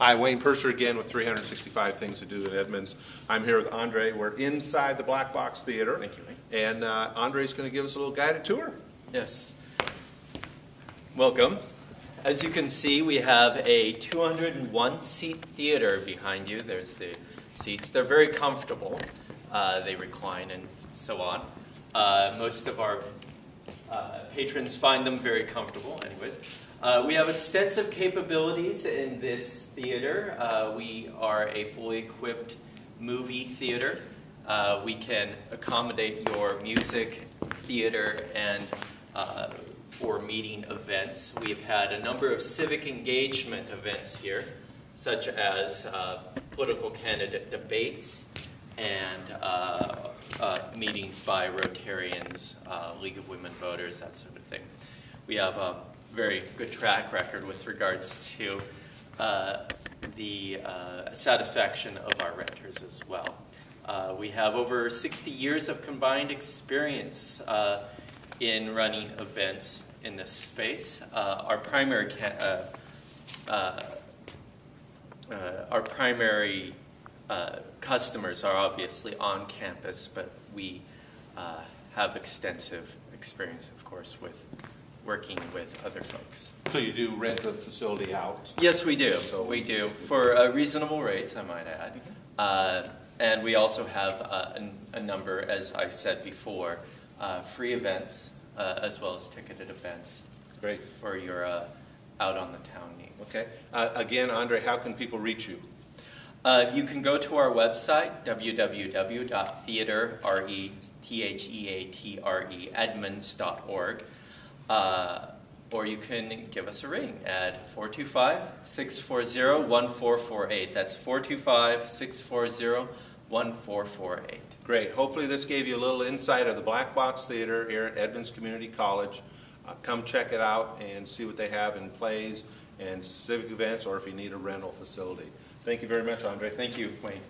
Hi, Wayne Purser again with 365 Things to Do in Edmonds. I'm here with Andre. We're inside the Black Box Theater. Thank you, Wayne. And uh, Andre's going to give us a little guided tour. Yes. Welcome. As you can see, we have a 201 seat theater behind you. There's the seats. They're very comfortable. Uh, they recline and so on. Uh, most of our uh, patrons find them very comfortable, anyways. Uh, we have extensive capabilities in this theater. Uh, we are a fully equipped movie theater. Uh, we can accommodate your music, theater, and uh, for meeting events. We've had a number of civic engagement events here, such as political candidate debates and uh, uh, meetings by Rotarians, uh, League of Women Voters, that sort of thing. We have a very good track record with regards to uh, the uh, satisfaction of our renters as well. We have over 60 years of combined experience in running events in this space. Our primary uh, uh, our primary uh, customers are obviously on campus, but we uh, have extensive experience, of course, with working with other folks. So you do rent the facility out? Yes, we do. So- we do for uh, reasonable rates, I might add. Uh, and we also have uh, a, a number, as I said before, uh, free events uh, as well as ticketed events Great. for your uh, out on the town needs. Okay. Uh, Again, Andre, how can people reach you? Uh, you can go to our website, www.theatre, R-E, T-H-E-A-T-R-E, edmonds.org. Uh, or you can give us a ring at 425-640-1448. That's 425-640-1448. Great. Hopefully this gave you a little insight of the Black Box Theater here at Edmonds Community College. Uh, Come check it out and see what they have in plays and civic events, or if you need a rental facility. Thank you very much, Andre. Thank you, Wayne.